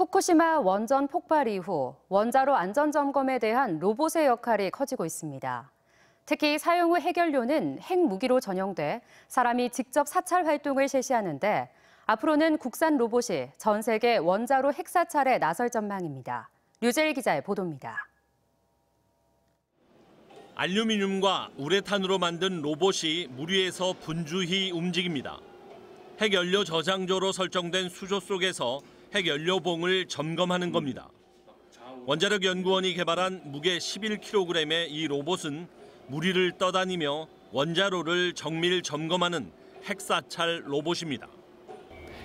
후쿠시마 원전 폭발 이후 원자로 안전 점검에 대한 로봇의 역할이 커지고 있습니다. 특히 사용 후 해결료는 핵무기로 전용돼 사람이 직접 사찰 활동을 실시하는데 앞으로는 국산 로봇이 전 세계 원자로 핵 사찰에 나설 전망입니다. 류재일 기자의 보도입니다. 알루미늄과 우레탄으로 만든 로봇이 물 위에서 분주히 움직입니다. 핵연료 저장조로 설정된 수조 속에서 핵연료봉을 점검하는 겁니다. 원자력 연구원이 개발한 무게 11kg의 이 로봇은 물 위를 떠다니며 원자로를 정밀 점검하는 핵사찰 로봇입니다.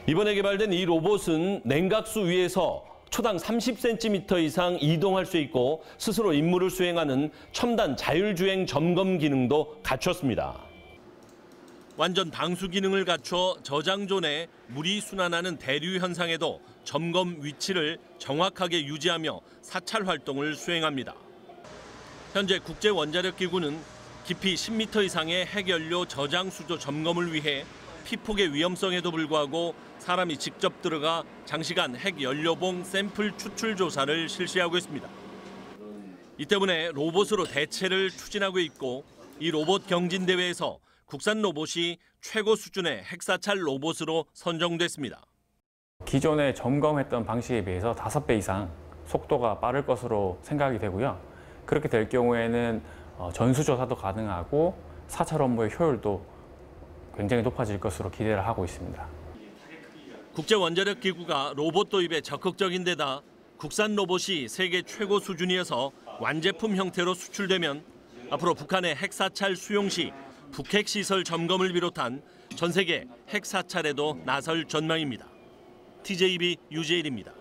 이번에 개발된 이 로봇은 냉각수 위에서 초당 30cm 이상 이동할 수 있고 스스로 임무를 수행하는 첨단 자율주행 점검 기능도 갖췄습니다. 완전 방수 기능을 갖춰 저장조 내 물이 순환하는 대류 현상에도 점검 위치를 정확하게 유지하며 사찰 활동을 수행합니다. 현재 국제 원자력 기구는 깊이 10m 이상의 핵연료 저장 수조 점검을 위해 피폭의 위험성에도 불구하고 사람이 직접 들어가 장시간 핵연료봉 샘플 추출 조사를 실시하고 있습니다. 이 때문에 로봇으로 대체를 추진하고 있고 이 로봇 경진 대회에서 국산 로봇이 최고 수준의 핵사찰 로봇으로 선정됐습니다. 기존에 점검했던 방식에 비해서 다섯 배 이상 속도가 빠를 것으로 생각이 되고요. 그렇게 될 경우에는 어, 전수조사도 가능하고 사찰 업무의 효율도 굉장히 높아질 것으로 기대를 하고 있습니다. 국제 원자력 기구가 로봇 도입에 적극적인 데다 국산 로봇이 세계 최고 수준이어서 완제품 형태로 수출되면 앞으로 북한의 핵사찰 수용 시 북핵 시설 점검을 비롯한 전 세계 핵 사찰에도 나설 전망입니다. TJB 유재일입니다.